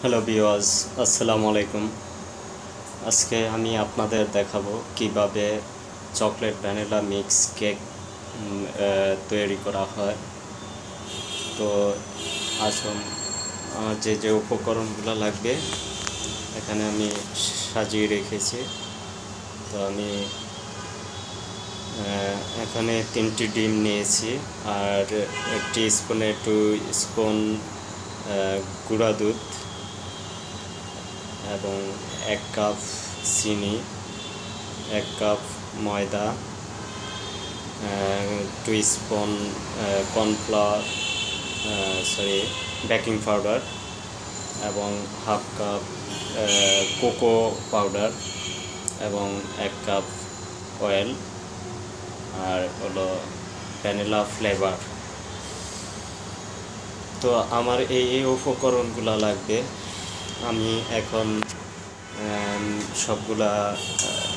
Hello বিওয়াজ আসসালামু আলাইকুম আজকে আমি আপনাদের দেখাবো কীভাবে চকলেট ভ্যানিলা মিক্স কেক তৈরি করা হয়। তো আসুন, আমার যে যে উপকরণগুলো লাগবে, এখানে আমি সাজিয়ে রেখেছি। তো আমি এখানে তিনটি ডিম নিয়েছি, আর একটি স্পুনে টু স্পুন গুঁড়া দুধ। এবং এক কাপ চিনি, এক কাপ ময়দা two spoon cornflour sorry baking powder এবং হাফ কাপ কোকো পাউডার এবং এক কাপ অয়েল আর হলো ভ্যানিলা ফ্লেভার তো আমার এই এই উপকরণগুলো লাগবে। আমি এখন সবগুলা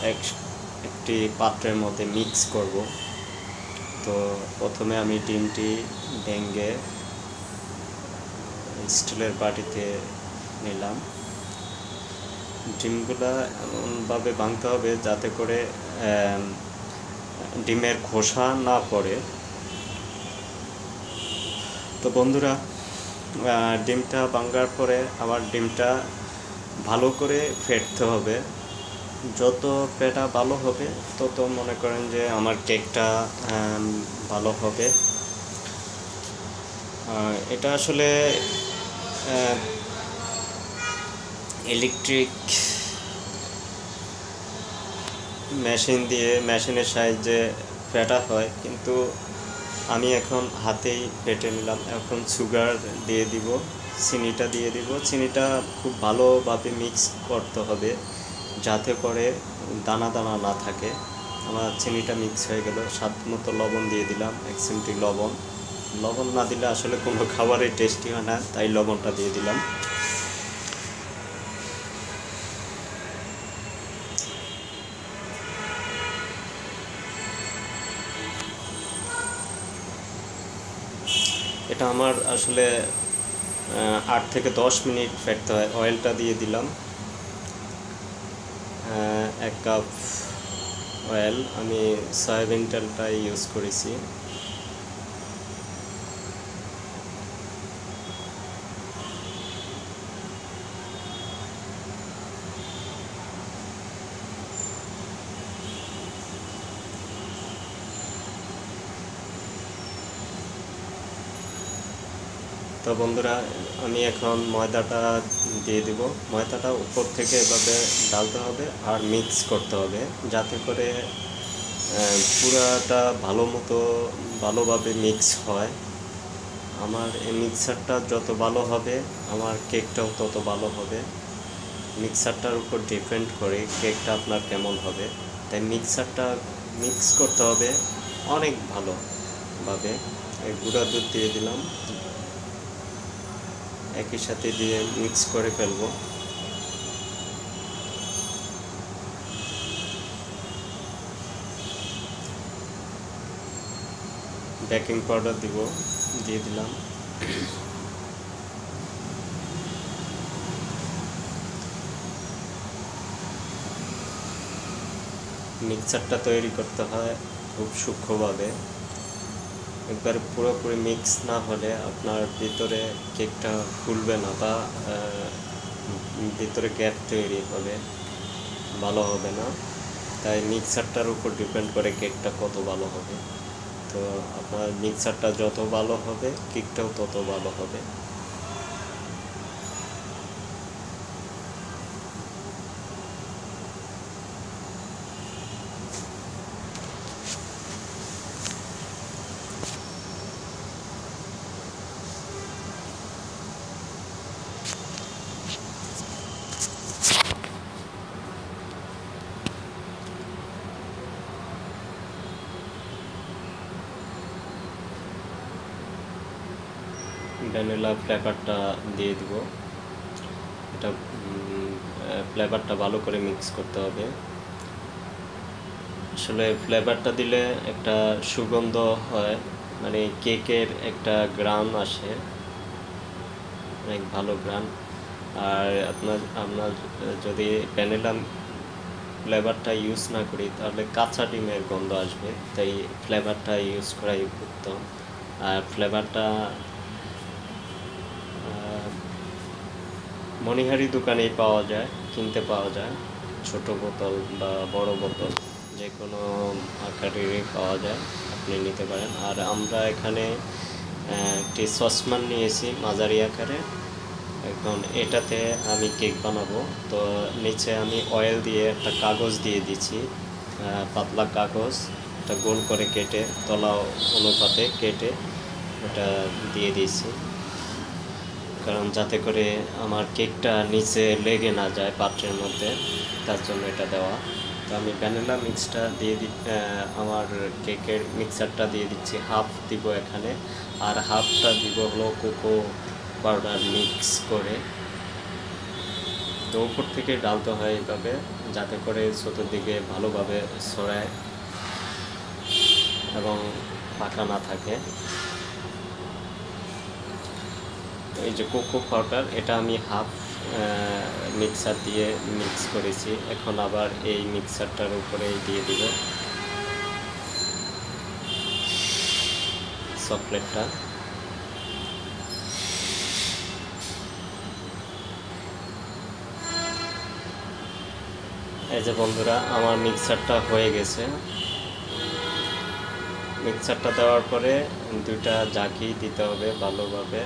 এক, একটি পাত্রের মধ্যে মিক্স করব। তো প্রথমে আমি ডিমটি ভেঙে স্টিলের বাটিতে নিলাম। ডিমগুলা এমনভাবে ভাঙতে হবে যাতে করে ডিমের খোসা না পড়ে। তো বন্ধুরা ডিমটা ভাঙার পরে আবার ডিমটা ভালো করে ফেটতে হবে। যত পেটা ভালো হবে, তত মনে করেন যে আমার কেকটা ভালো হবে। এটা আসলে ইলেকট্রিক মেশিন দিয়ে মেশিনের সাহায্যে ফেটা হয়। কিন্তু আমি এখন হাতেই ফেটে নিলাম। এখন সুগার দিয়ে দিব, চিনিটা দিয়ে দিব। চিনিটা খুব ভালোভাবে মিক্স করতে হবে যাতে করে দানা দানা না থাকে। আমার চিনিটা মিক্স হয়ে গেল। স্বাদ মতো লবণ দিয়ে দিলাম, এক চিমটি লবণ। লবণ না দিলে আসলে কোনো খাবারের টেস্টি হয় না, তাই লবণটা দিয়ে দিলাম। এটা আমার আসলে আট থেকে দশ মিনিট ফেটতে হয় অয়েলটা দিয়ে দিলাম। এক কাপ অয়েল আমি সয়াবিন তেলটা ইউজ করেছি। তো বন্ধুরা, আমি এখন ময়দাটা দিয়ে দিব। ময়দাটা উপর থেকে এভাবে ডালতে হবে আর মিক্স করতে হবে যাতে করে পুরাটা ভালো মতো ভালোভাবে মিক্স হয়। আমার এই মিক্সারটা যত ভালো হবে, আমার কেকটাও তত ভালো হবে। মিক্সারটার উপর ডিপেন্ড করে কেকটা আপনার কেমন হবে। তাই মিক্সারটা মিক্স করতে হবে অনেক ভালোভাবে। গুঁড়া দুধ দিয়ে দিলাম। একই সাথে দিয়ে মিক্স করে ফেলব। বেকিং পাউডার দিব, দিয়ে দিলাম। মিক্সারটা তৈরি করতে হয় খুব সূক্ষ্মভাবে। একবারে পুরোপুরি মিক্স না হলে আপনার ভিতরে কেকটা ফুলবে না বা ভিতরে গ্যাপ তৈরি হবে, ভালো হবে না। তাই মিক্সারটার উপর ডিপেন্ড করে কেকটা কত ভালো হবে। তো আপনার মিক্সারটা যত ভালো হবে, কেকটাও তত ভালো হবে। ভ্যানিলা ফ্লেভারটা দিয়ে দিব। এটা ফ্লেভারটা ভালো করে মিক্স করতে হবে। আসলে ফ্লেভারটা দিলে একটা সুগন্ধ হয় মানে কেকের একটা গ্রান আসে, অনেক ভালো গ্রান আর আপনার আপনার যদি ভ্যানিলা ফ্লেভারটা ইউজ না করি, তাহলে কাঁচা ডিমের গন্ধ আসবে, তাই ফ্লেভারটা ইউজ করাই উত্তম। আর ফ্লেভারটা মণিহারি দোকানেই পাওয়া যায়, কিনতে পাওয়া যায়। ছোট বোতল বা বড় বোতল যে কোনো আকারেরই পাওয়া যায়, আপনি নিতে পারেন। আর আমরা এখানে একটি সসমান নিয়েছি মাঝারি আকারে। এখন এটাতে আমি কেক বানাবো। তো নিচে আমি অয়েল দিয়ে একটা কাগজ দিয়ে দিচ্ছি পাতলা কাগজ। এটা গোল করে কেটে, তলা অনুপাতে কেটে ওটা দিয়ে দিয়েছি। কারণ যাতে করে আমার কেকটা নিচে লেগে না যায় পাত্রের মধ্যে, তার জন্য এটা দেওয়া। তো আমি ভ্যানিলা মিক্সটা দিয়ে দি আমার কেকের মিক্সারটা দিয়ে দিচ্ছি। হাফ দিব এখানে আর হাফটা দিব হলো কোকো পাউডার মিক্স করে। তো উপর থেকে ডালতে হয় এইভাবে, যাতে করে চতুর্দিকে ভালোভাবে ছড়ায় এবং ফাঁকা না থাকে। এই যে কোকো পাউডার, এটা আমি হাফ মিক্সার দিয়ে মিক্স করেছি। এখন আবার এই মিক্সারটার উপরে দিয়ে দিব চকলেটটা। এই যে বন্ধুরা, আমার মিক্সারটা হয়ে গেছে। মিক্সারটা দেওয়ার পরে দুইটা জাকি দিতে হবে ভালোভাবে।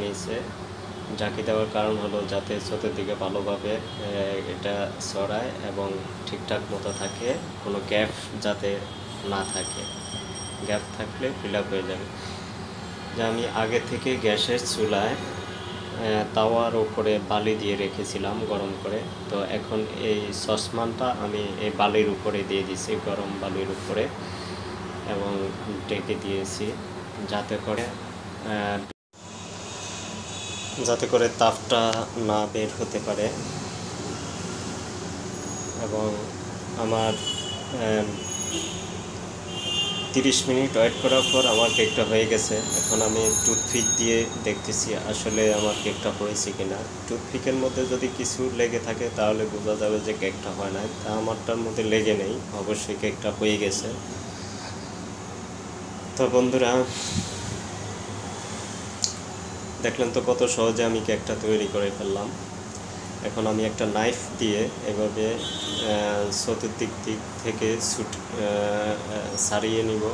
নিচে ঝাঁকি দেওয়ার কারণ হলো যাতে স্রোতের দিকে ভালোভাবে এটা ছড়ায় এবং ঠিকঠাক মতো থাকে, কোনো গ্যাপ যাতে না থাকে। গ্যাপ থাকলে ফিল আপ হয়ে যাবে। যে আমি আগে থেকে গ্যাসের চুলায় তাওয়ার উপরে বালি দিয়ে রেখেছিলাম গরম করে। তো এখন এই সসমানটা আমি এই বালির উপরে দিয়ে দিছি গরম বালির উপরে এবং ডেকে দিয়েছি যাতে করে যাতে করে তাপটা না বের হতে পারে। এবং আমার তিরিশ মিনিট ওয়েট করার পর আমার কেকটা হয়ে গেছে। এখন আমি টুথপিক দিয়ে দেখতেছি আসলে আমার কেকটা হয়েছে কি না টুথপিকের মধ্যে যদি কিছু লেগে থাকে তাহলে বোঝা যাবে যে কেকটা হয় না তা আমারটার মধ্যে লেগে নেই, অবশ্যই কেকটা হয়ে গেছে। তো বন্ধুরা দেখলেন তো কত সহজে আমি কেকটা তৈরি করে ফেললাম। এখন আমি একটা নাইফ দিয়ে এভাবে চতুর্দিক দিক থেকে ছুট সারিয়ে নিব।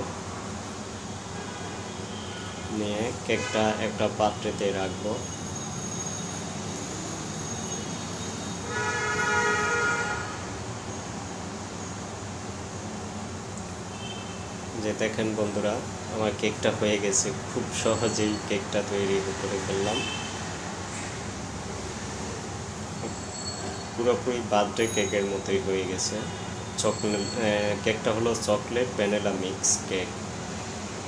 নিয়ে কেকটা একটা পাত্রেতে রাখব। যে দেখেন বন্ধুরা আমার কেকটা হয়ে গেছে। খুব সহজেই কেকটা তৈরি করে ফেললাম। পুরোপুরি বার্থডে কেকের মতোই হয়ে গেছে। চকলেট কেকটা হলো চকলেট ভ্যানিলা মিক্স কেক।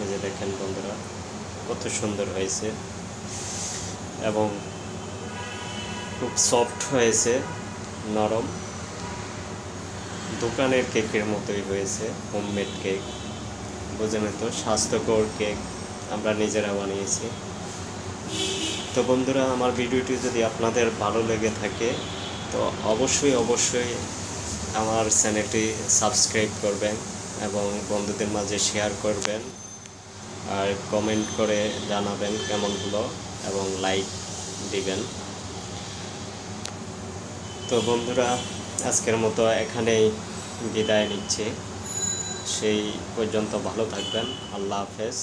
এই যে দেখেন বন্ধুরা, কত সুন্দর হয়েছে। এবং খুব সফট হয়েছে, নরম। দোকানের কেকের মতোই হয়েছে হোমমেড কেক। বোঝেন তো স্বাস্থ্যকর কেক আমরা নিজেরা বানিয়েছি। তো বন্ধুরা, আমার ভিডিওটি যদি আপনাদের ভালো লেগে থাকে, তো অবশ্যই অবশ্যই আমার চ্যানেলটি সাবস্ক্রাইব করবেন এবং বন্ধুদের মাঝে শেয়ার করবেন। আর কমেন্ট করে জানাবেন কেমন হলো এবং লাইক দিবেন। তো বন্ধুরা, আজকের মতো এখানেই বিদায় নিচ্ছি। সেই পর্যন্ত ভালো থাকবেন। আল্লাহ হাফেজ।